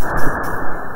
you